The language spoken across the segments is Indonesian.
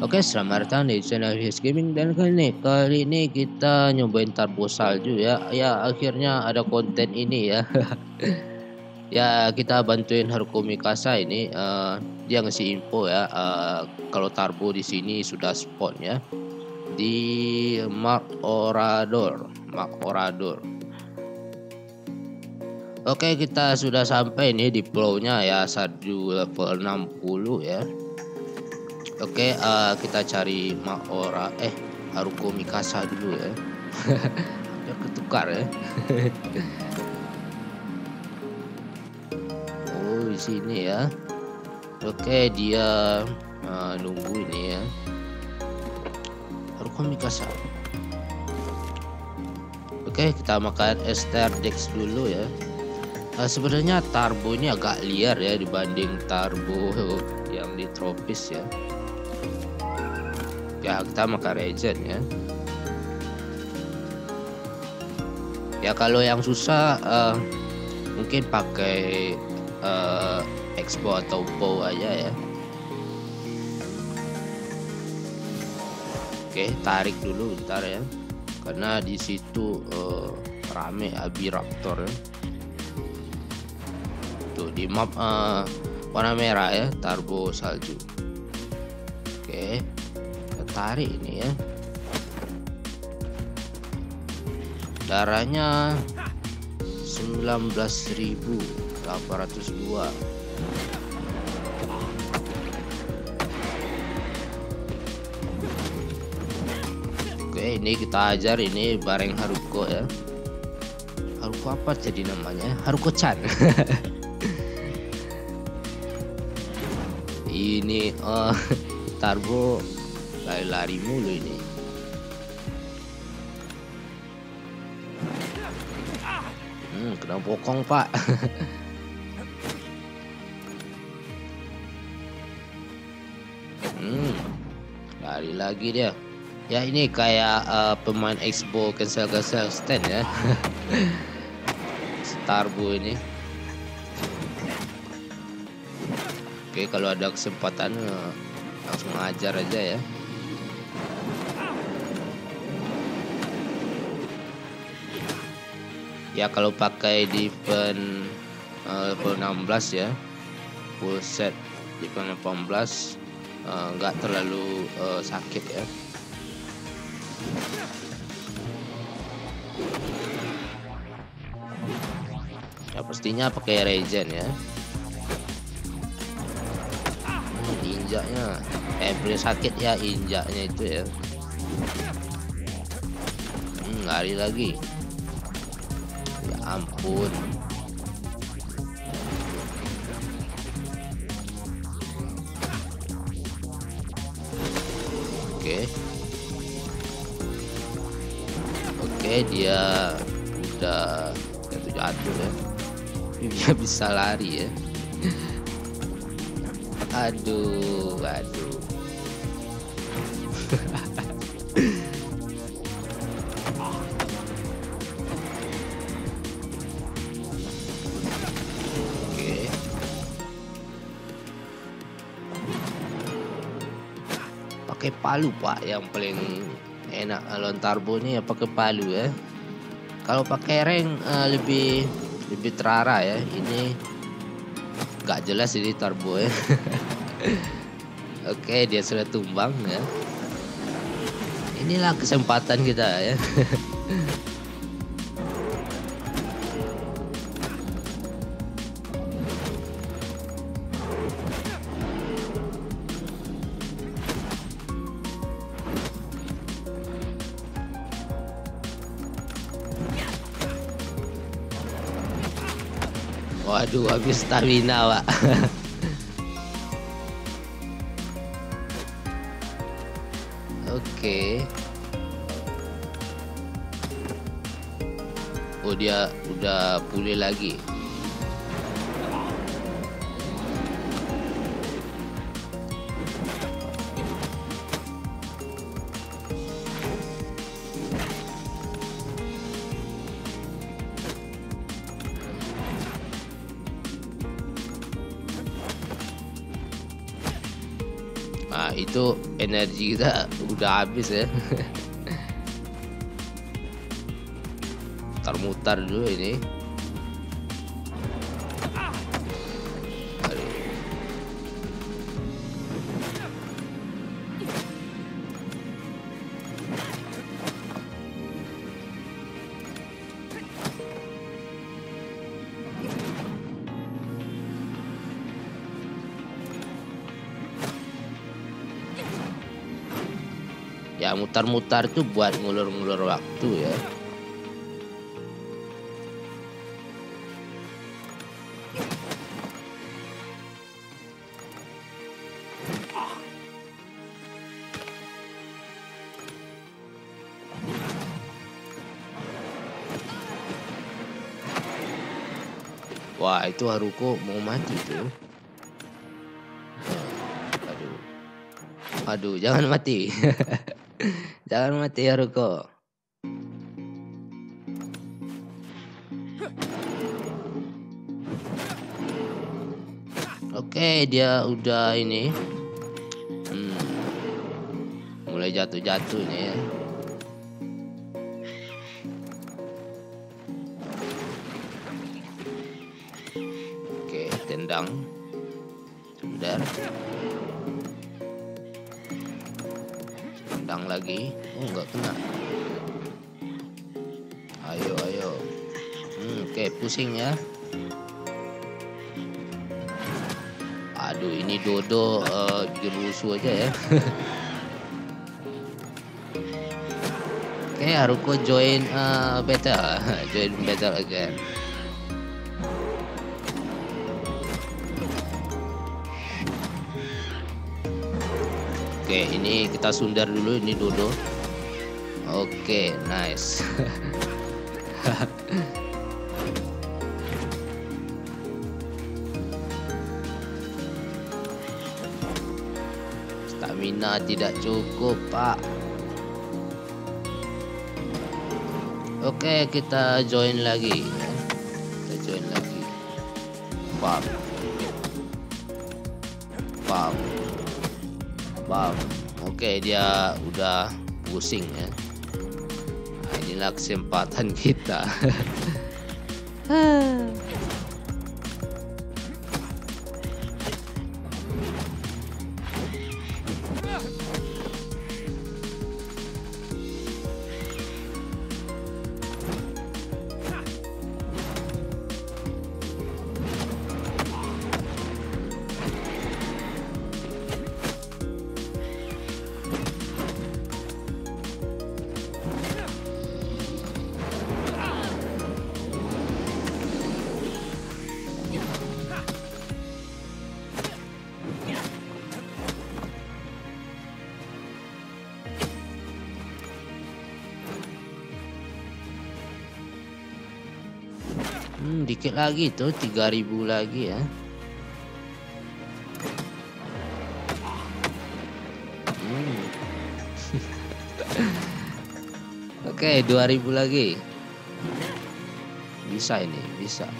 Oke, selamat datang di channel His Gaming dan kali ini kali ini kita nyobain turbo salju ya. Ya, akhirnya ada konten ini ya. ya, kita bantuin Haruko Mikasa ini uh, dia ngasih info ya uh, kalau turbo di sini sudah spawn ya di Mark Orador, Mark Orador. Oke, kita sudah sampai nih di pulau-nya ya, salju level 60 ya. Oke, uh, kita cari Maora eh Haruko Mikasa dulu ya. Biar ketukar ya. oh, di sini ya. Oke, dia uh, nunggu ini ya. Haruko Mikasa. Oke, kita makan Esther Dex dulu ya. Uh, sebenarnya Tarbo ini agak liar ya dibanding Tarbo yang di tropis ya ya kita makan regen ya. Ya kalau yang susah uh, mungkin pakai uh, expo atau po aja ya. Oke tarik dulu ntar ya. Karena di situ uh, rame abiraptor ya. Tuh di map uh, warna merah ya turbo salju. Oke tarik ini ya. Darahnya 19.802 Oke ini kita ajar ini bareng Haruko ya. Haruko apa jadi namanya? Haruko Chan. Ini uh, Tarbo lari-lari mulu ini. Hmm kena bokong pak. Hmm lari lagi dia. Ya ini kayak uh, pemain expo cancel cancel stand ya. Starbo ini. Oke kalau ada kesempatan uh, langsung ajar aja ya ya kalau pakai di event uh, level 16 ya. Full set di event 18 uh, nggak terlalu uh, sakit ya. Ya pastinya pakai regen ya. Injaknya. Eh sakit ya injaknya itu ya. Hmm, lari lagi ampun. Oke. Oke dia udah jatuh jatuh ya. Dia bisa lari ya. Aduh aduh pakai palu pak yang paling enak. Kalau turbo ini ya pakai palu ya. Kalau pakai ring uh, lebih lebih terarah ya. Ini nggak jelas ini turbo ya. Oke dia sudah tumbang ya. Inilah kesempatan kita ya Waduh, habis stamina, Pak. Oke. Oh, dia udah pulih lagi. Nah itu energi kita udah habis ya. Mutar-mutar dulu ini mutar-mutar itu buat ngulur-ngulur waktu ya Wah itu Haruko mau mati tuh. Aduh. Aduh jangan mati. Jangan mati ya Ruko. Oke, dia udah ini. Hmm. Mulai jatuh-jatuh nih ya. Oke, tendang. Sebentar. Lagi. Oh nggak kena. Ayo ayo. Hmm, oke okay, pusing ya. Aduh ini dodo uh, jerusu aja ya. Oke okay, Haruko join uh, battle join battle again Oke, ini kita sundar dulu ini Dodo. Oke, nice. Stamina tidak cukup, Pak. Oke, kita join lagi. Kita join lagi. Pak. Pak. Wow. Oke, dia udah pusing ya. Nah, inilah kesempatan kita. Hmm, dikit lagi tuh 3000 lagi ya. Hmm. Oke, okay, 2000 lagi. Bisa ini, bisa.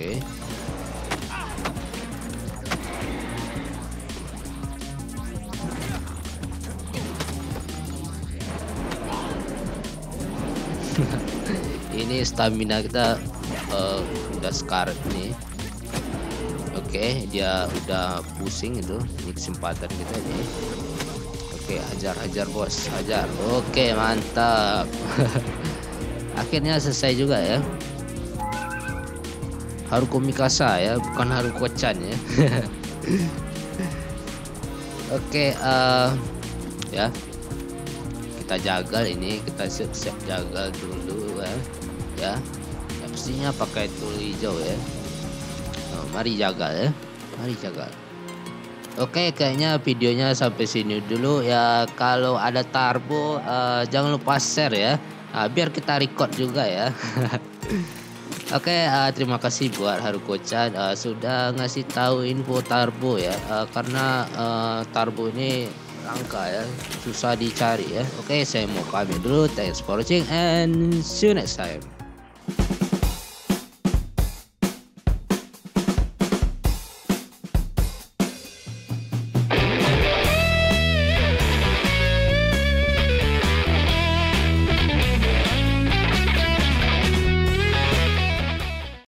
Oke. ini stamina kita uh, udah sekarat nih. Oke okay, dia udah pusing itu ini kesempatan kita nih oke okay, hajar hajar bos hajar. Oke okay, mantap. Akhirnya selesai juga ya Haruko Mikasa ya, bukan Haruko Chan ya. Oke, okay, uh, eh, ya. Kita jagal ini, kita siap-siap jagal dulu ya. Ya. ya pastinya pakai tool hijau ya. Oh, mari jagal ya. Mari jagal. Oke, kayaknya videonya sampai sini dulu ya. Kalau ada Tarbo, uh, jangan lupa share ya. Uh, biar kita record juga ya. Oke, uh, terima kasih buat Haruko-chan uh, sudah ngasih tahu info Tarbo ya. Uh, karena uh, Tarbo ini langka ya, susah dicari ya. Oke, saya mau pamit dulu. Thanks for watching and see you next time.